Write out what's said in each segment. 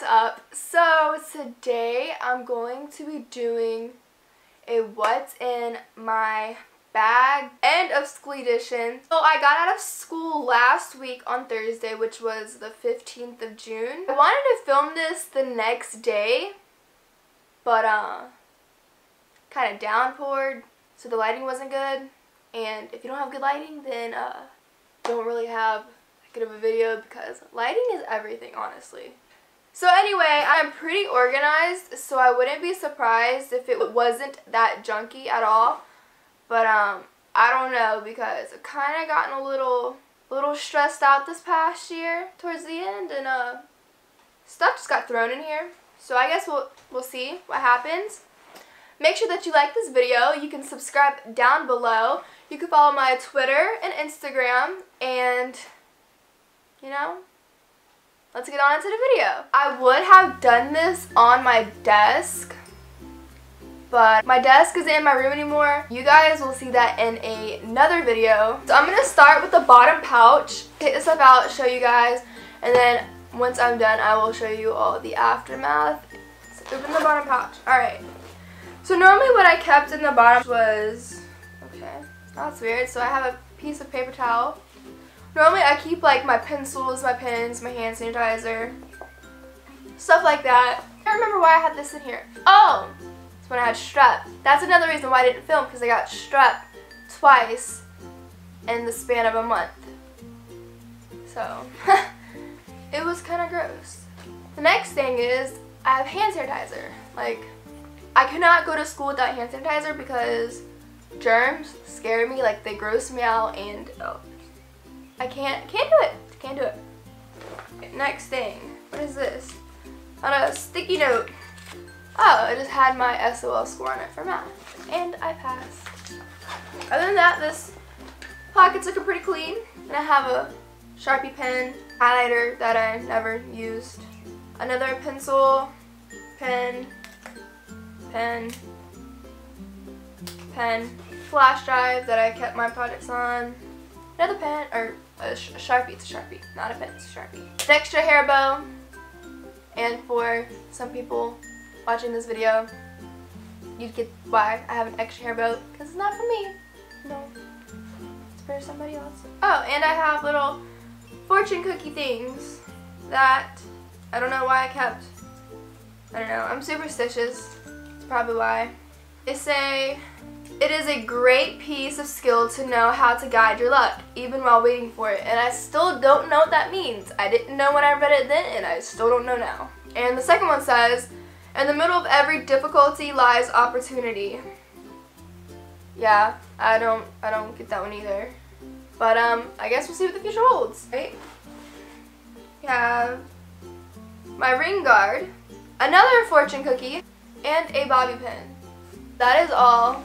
what's up? So today I'm going to be doing a what's in my bag end of school edition. So I got out of school last week on Thursday which was the 15th of June. I wanted to film this the next day but uh kind of downpoured so the lighting wasn't good and if you don't have good lighting then uh don't really have good of a video because lighting is everything honestly. So anyway, I'm pretty organized, so I wouldn't be surprised if it wasn't that junky at all. But um, I don't know because I've kind of gotten a little, little stressed out this past year towards the end, and uh, stuff just got thrown in here. So I guess we'll we'll see what happens. Make sure that you like this video. You can subscribe down below. You can follow my Twitter and Instagram, and you know, let's get on into the video. I would have done this on my desk, but my desk isn't in my room anymore. You guys will see that in another video. So I'm going to start with the bottom pouch, take this stuff out, show you guys, and then once I'm done, I will show you all the aftermath. Open the bottom pouch. Alright. So normally what I kept in the bottom was, okay, that's weird. So I have a piece of paper towel Normally I keep like my pencils, my pens, my hand sanitizer, stuff like that. I don't remember why I had this in here. Oh, it's when I had strep. That's another reason why I didn't film because I got strep twice in the span of a month. So, it was kind of gross. The next thing is I have hand sanitizer. Like, I cannot go to school without hand sanitizer because germs scare me, like they gross me out and oh, I can't, can't do it. Can't do it. Okay, next thing. What is this? On a sticky note. Oh, it just had my SOL score on it for math. And I passed. Other than that, this pocket's looking pretty clean. And I have a Sharpie pen, highlighter that I never used. Another pencil, pen, pen, pen, flash drive that I kept my projects on. Another pen, or a, sh a Sharpie, it's a Sharpie, not a pen, it's a Sharpie. An extra hair bow, and for some people watching this video, you'd get why I have an extra hair bow, because it's not for me. No, it's for somebody else. Oh, and I have little fortune cookie things that I don't know why I kept. I don't know, I'm superstitious, that's probably why. They say it is a great piece of skill to know how to guide your luck, even while waiting for it. And I still don't know what that means. I didn't know when I read it then, and I still don't know now. And the second one says, in the middle of every difficulty lies opportunity. Yeah, I don't, I don't get that one either. But um, I guess we'll see what the future holds, right? We have my ring guard, another fortune cookie, and a bobby pin. That is all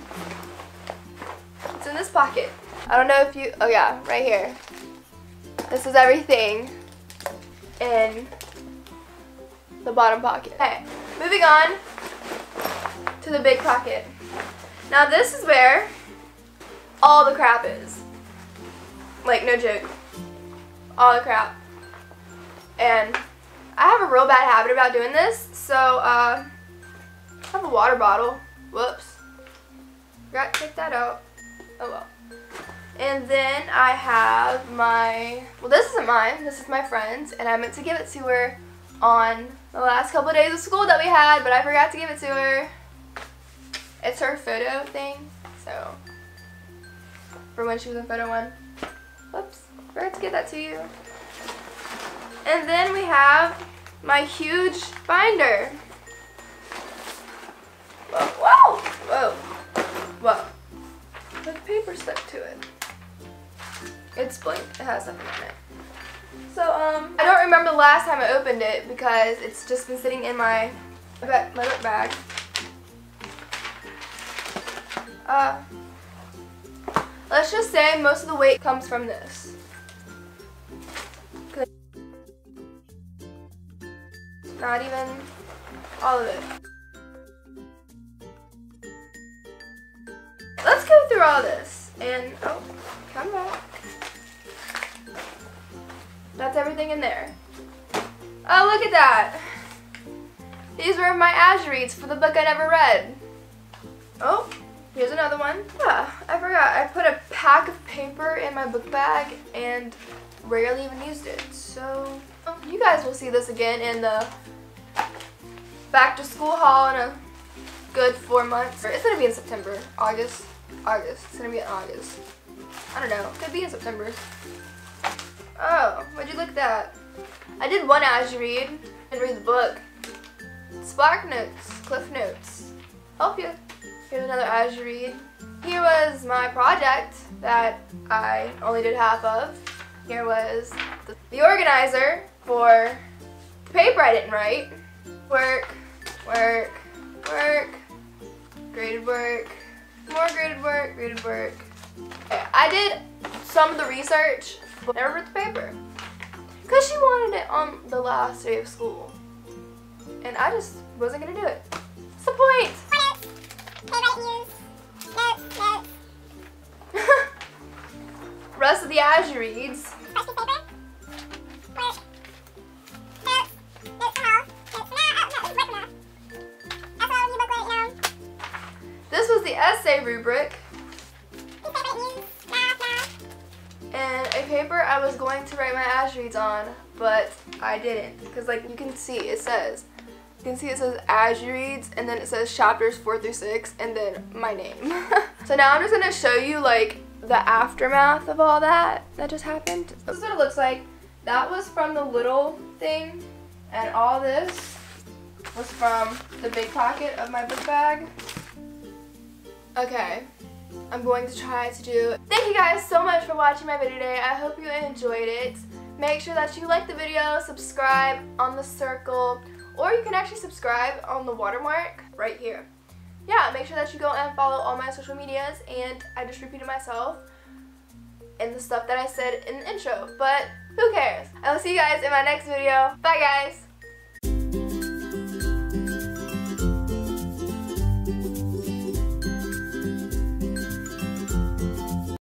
it's in this pocket. I don't know if you, oh yeah, right here. This is everything in the bottom pocket. Okay, moving on to the big pocket. Now this is where all the crap is. Like, no joke. All the crap. And I have a real bad habit about doing this, so uh, I have a water bottle. Whoops. Forgot to take that out. Oh well. And then I have my, well this isn't mine, this is my friend's, and I meant to give it to her on the last couple of days of school that we had, but I forgot to give it to her. It's her photo thing, so, for when she was in photo one. Whoops, forgot to give that to you. And then we have my huge binder. Whoa, whoa, whoa, whoa the paper stuck to it. It's blank. It has nothing on it. So, um, I don't remember the last time I opened it because it's just been sitting in my, my book bag. Uh, let's just say most of the weight comes from this. Not even all of it. And, oh, come back. That's everything in there. Oh, look at that. These were my reads for the book I never read. Oh, here's another one. Yeah, I forgot. I put a pack of paper in my book bag and rarely even used it. So oh, you guys will see this again in the back to school haul in a good four months. It's gonna be in September, August, August. It's gonna be in August. I don't know. Could be in September. Oh, would you look at that? I did one as you read and read the book. Spark Notes, Cliff Notes. Help you. Here's another as you read. Here was my project that I only did half of. Here was the, the organizer for the paper I didn't write. Work, work, work, graded work, more graded work, graded work. Okay, I did some of the research, but never wrote the paper. Because she wanted it on the last day of school. And I just wasn't going to do it. What's the point? Rest of the as you reads. Rubric. And a paper I was going to write my as you reads on, but I didn't. Because like you can see it says, you can see it says as you reads and then it says chapters 4 through 6 and then my name. so now I'm just going to show you like the aftermath of all that that just happened. This is what it looks like. That was from the little thing and all this was from the big pocket of my book bag. Okay, I'm going to try to do. Thank you guys so much for watching my video today. I hope you enjoyed it. Make sure that you like the video, subscribe on the circle, or you can actually subscribe on the watermark right here. Yeah, make sure that you go and follow all my social medias, and I just repeated myself and the stuff that I said in the intro, but who cares? I will see you guys in my next video. Bye guys!